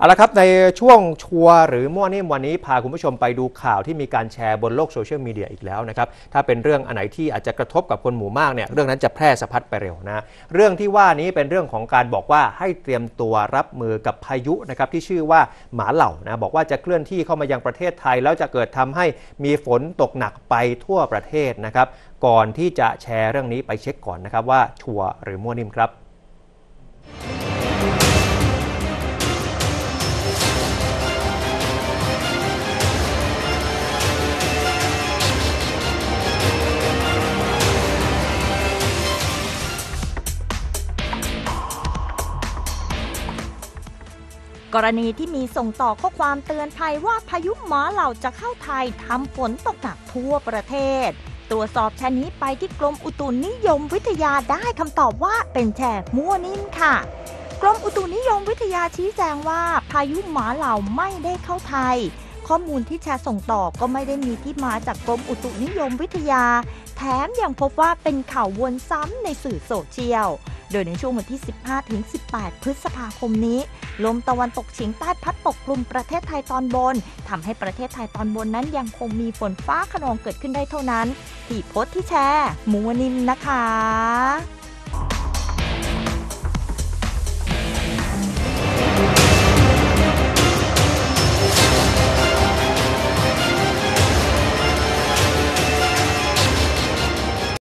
เอาละครับในช่วงชัวหรือมั่วนิ่มวันนี้พาคุณผู้ชมไปดูข่าวที่มีการแชร์บนโลกโซเชียลมีเดียอีกแล้วนะครับ ถ้าเป็นเรื่องอันไหนที่อาจจะกระทบกับคนหมู่มากเนี่ยเรื่องนั้นจะแพร่สะพัดไปเร็วนะเรื่องที่ว่านี้เป็นเรื่องของการบอกว่าให้เตรียมตัวรับมือกับพายุนะครับที่ชื่อว่าหมาเหล่านะบอกว่าจะเคลื่อนที่เข้ามายังประเทศไทย แล้วจะเกิดทำให้มีฝนตกหนักไปทั่วประเทศนะครับก่อนที่จะแชร์เรื่องนี้ไปเช็คก่อนนะครับว่าชัวหรือมั่วนิ่มครับ กรณีที่มีส่งต่อข้อความเตือนภัยว่าพายุหมาเหล่าจะเข้าไทยทำฝนตกหนักทั่วประเทศ ตรวจสอบชนี้ไปที่กรมอุตุนิยมวิทยาได้คำตอบว่าเป็นแชร์มั่วนิ่มค่ะ กรมอุตุนิยมวิทยาชี้แจงว่า พายุหมาเหล่าไม่ได้เข้าไทย ข้อมูลที่แชร์ส่งต่อก็ไม่ได้มีที่มาจากกรมอุตุนิยมวิทยา แถมยังพบว่าเป็นข่าววนซ้ำในสื่อโซเชียล โดยในช่วงวันที่ 15-18 พฤษภาคมนี้ ลมตะวันตกเฉียงใต้พัดปกคลุมประเทศไทยตอนบน ทำให้ประเทศไทยตอนบนนั้นยังคงมีฝนฟ้าขนองเกิดขึ้นได้เท่านั้น ที่โพสต์ที่แชร์ มัวนิมนะคะ